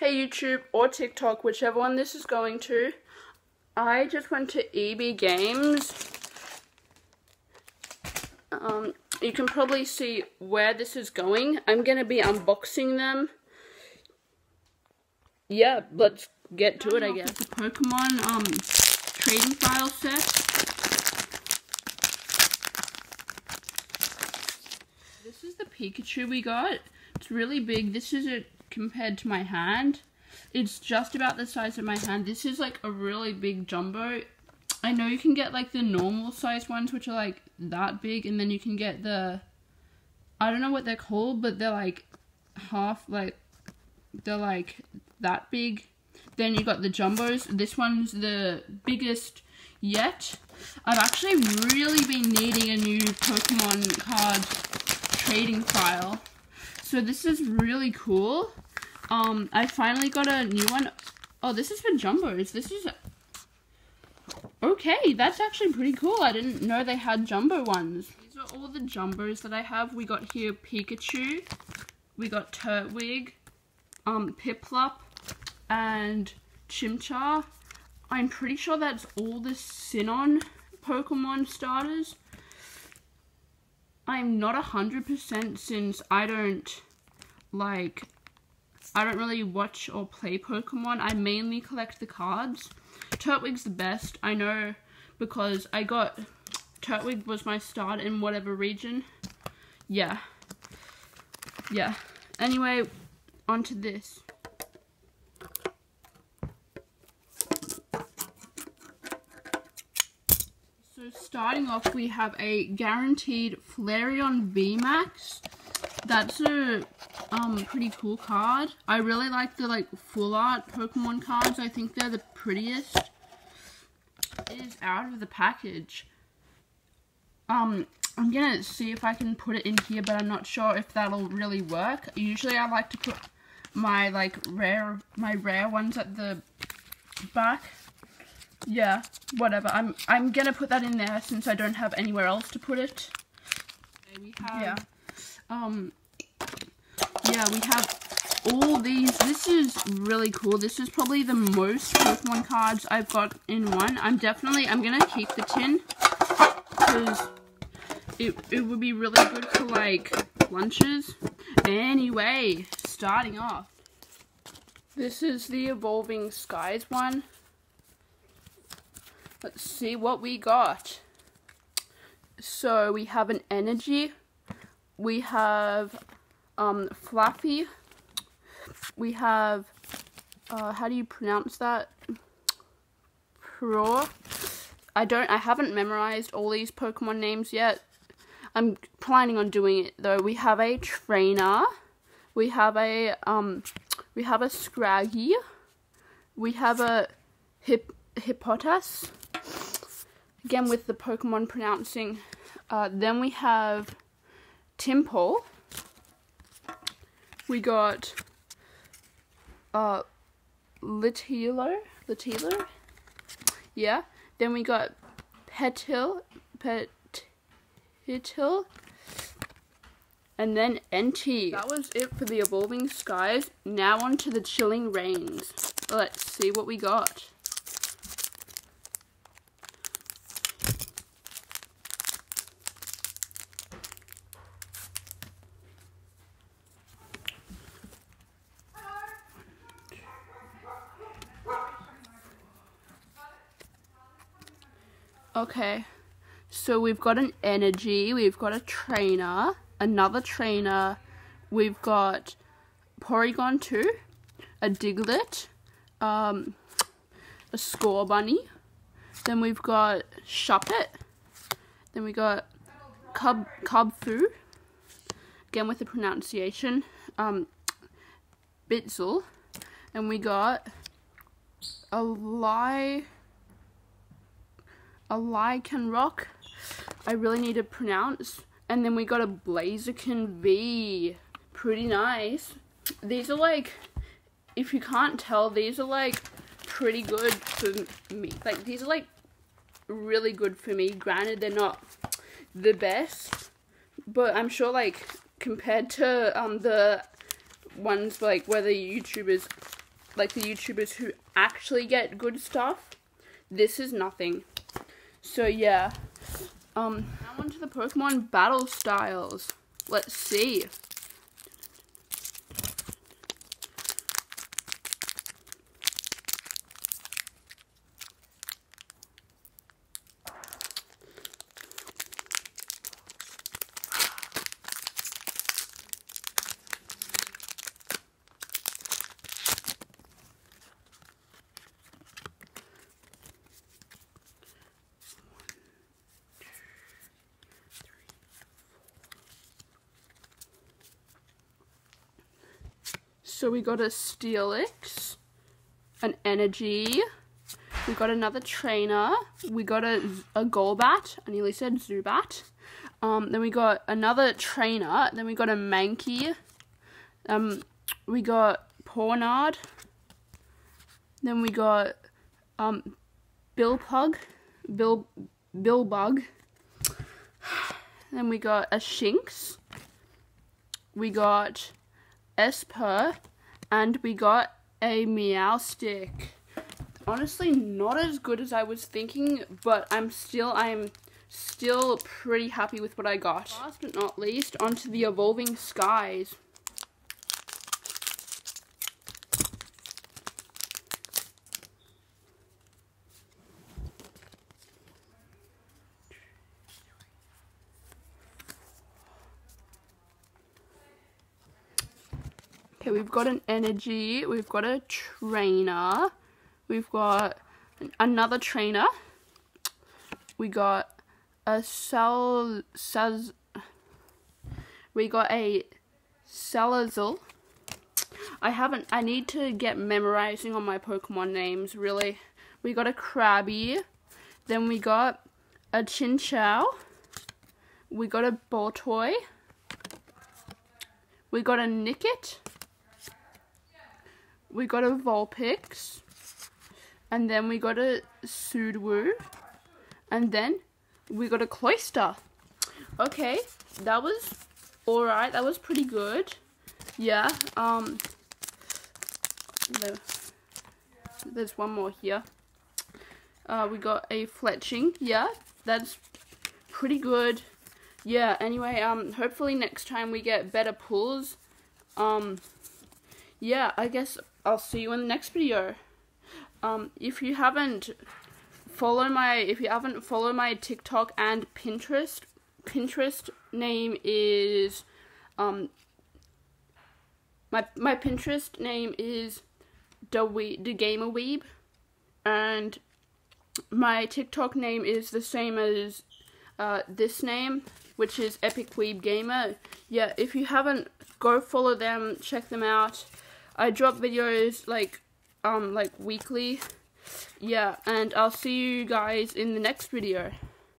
Hey YouTube or TikTok, whichever one this is going to. I just went to EB Games. Um, you can probably see where this is going. I'm going to be unboxing them. Yeah, let's get to it, I guess. The Pokemon um trading file set. This is the Pikachu we got. It's really big. This is it compared to my hand. It's just about the size of my hand. This is like a really big jumbo. I know you can get like the normal size ones which are like that big and then you can get the I don't know what they're called but they're like half like they're like that big. Then you got the jumbos. This one's the biggest yet. I've actually really been needing a new Pokemon card trading file. So this is really cool. Um, I finally got a new one. Oh, this is for jumbos. This is... Okay, that's actually pretty cool. I didn't know they had jumbo ones. These are all the jumbos that I have. We got here Pikachu. We got Turtwig. Um, Piplup and Chimchar. I'm pretty sure that's all the Sinnoh Pokemon starters. I'm not a hundred percent since I don't like I don't really watch or play Pokemon. I mainly collect the cards. Turtwig's the best. I know because I got Turtwig was my start in whatever region. Yeah. Yeah. Anyway, onto this. So starting off, we have a guaranteed Flareon VMAX. That's a um pretty cool card. I really like the like full art Pokemon cards. I think they're the prettiest. It is out of the package. Um, I'm gonna see if I can put it in here, but I'm not sure if that'll really work. Usually I like to put my like rare my rare ones at the back yeah, whatever. I'm I'm gonna put that in there since I don't have anywhere else to put it. Okay, we have, yeah. Um. Yeah, we have all these. This is really cool. This is probably the most Pokemon cards I've got in one. I'm definitely I'm gonna keep the tin because it it would be really good for like lunches. Anyway, starting off. This is the Evolving Skies one. Let's see what we got. So we have an energy. We have um, Flappy. We have, uh, how do you pronounce that? Pro. I don't, I haven't memorized all these Pokemon names yet. I'm planning on doing it though. We have a trainer. We have a, um, we have a Scraggy. We have a Hip, Hippotas again with the Pokemon pronouncing. Uh, then we have Tympole. We got uh, Litilo. Litilo? Yeah. Then we got Petil. Petil. And then NT. That was it for the Evolving Skies. Now on to the Chilling Reigns. Let's see what we got. Okay, so we've got an energy, we've got a trainer, another trainer, we've got Porygon 2, a Diglett, um, a Scorbunny, then we've got Shuppet, then we got Cub, Kubfu, again with the pronunciation, um, Bitzel, and we got a Lie a Rock. I really need to pronounce. And then we got a Blaziken V. Pretty nice. These are like, if you can't tell, these are like pretty good for me. Like, these are like really good for me. Granted, they're not the best, but I'm sure like compared to um the ones like where the YouTubers like the YouTubers who actually get good stuff, this is nothing. So yeah. Um, now on to the Pokemon battle styles. Let's see. So we got a Steelix, an Energy, we got another Trainer, we got a, a Golbat, I nearly said Zubat, um, then we got another Trainer, then we got a Mankey, um, we got Pawniard, then we got um, Bill Pug, Bill, Bill Bug. then we got a Shinx, we got Espurr, and we got a Meowstic. Honestly, not as good as I was thinking, but I'm still, I'm still pretty happy with what I got. Last but not least, onto the Evolving Skies. Okay, we've got an energy, we've got a trainer, we've got another trainer, we got a saz, we got a Salazzle. I haven't, I need to get memorizing on my Pokemon names, really. We got a Krabby, then we got a Chinchou, we got a Baltoy, we got a Nickit, we got a Vulpix, and then we got a Sudowoodo, and then we got a Cloyster. Okay, that was alright, that was pretty good. Yeah, um, there's one more here. Uh, we got a Fletchling, yeah, that's pretty good. Yeah, anyway, um, hopefully next time we get better pulls. Um, yeah, I guess I'll see you in the next video. Um, if you haven't follow my if you haven't follow my TikTok and Pinterest, Pinterest name is um my my Pinterest name is the we the gamer weeb and my TikTok name is the same as uh, this name, which is Epic Weeb Gamer. Yeah, if you haven't, go follow them, check them out. I drop videos like um like weekly. Yeah, and I'll see you guys in the next video.